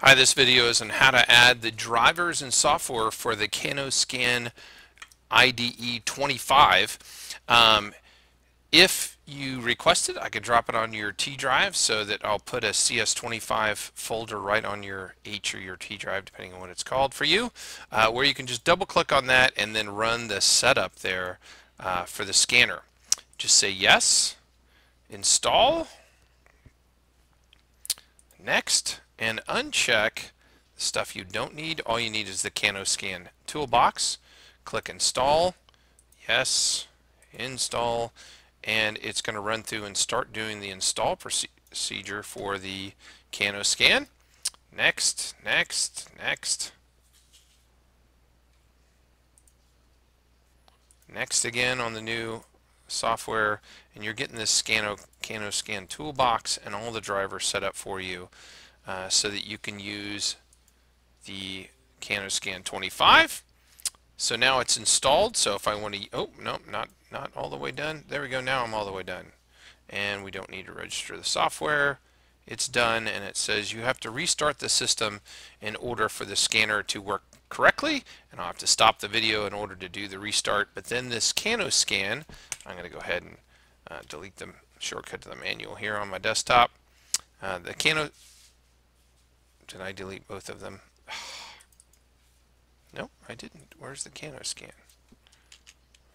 Hi, this video is on how to add the drivers and software for the CanoScan LiDE 25. Um, if you request it, I could drop it on your T drive so that I'll put a CS25 folder right on your H or your T drive, depending on what it's called for you, uh, where you can just double click on that and then run the setup there uh, for the scanner. Just say yes, install, next, and uncheck stuff you don't need. All you need is the CanoScan toolbox. Click install, yes, install, and it's going to run through and start doing the install procedure for the CanoScan. Next, next, next. Next again on the new software and you're getting this Scano, toolbox and all the drivers set up for you uh, so that you can use the CanoScan 25. So now it's installed. So if I want to, oh, no, not, not all the way done. There we go. Now I'm all the way done. And we don't need to register the software. It's done and it says you have to restart the system in order for the scanner to work correctly and I'll have to stop the video in order to do the restart but then this CanoScan, I'm going to go ahead and uh, delete the shortcut to the manual here on my desktop uh, the Cano did I delete both of them? nope, I didn't. Where's the CanoScan?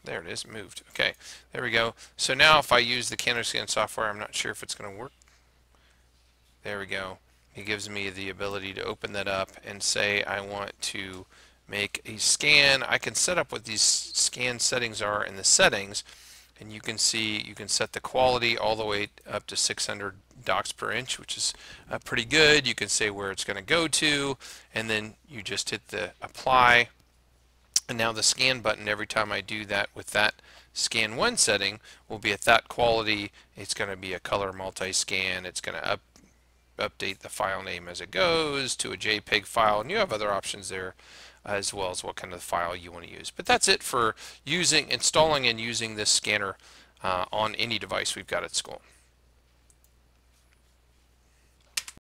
There it is, moved. Okay, there we go. So now if I use the CanoScan software, I'm not sure if it's going to work. There we go. It gives me the ability to open that up and say I want to make a scan. I can set up what these scan settings are in the settings and you can see you can set the quality all the way up to 600 dots per inch which is uh, pretty good you can say where it's going to go to and then you just hit the apply and now the scan button every time I do that with that scan 1 setting will be at that quality it's going to be a color multi-scan it's going to up update the file name as it goes to a JPEG file and you have other options there as well as what kind of file you want to use. But that's it for using, installing and using this scanner uh, on any device we've got at school.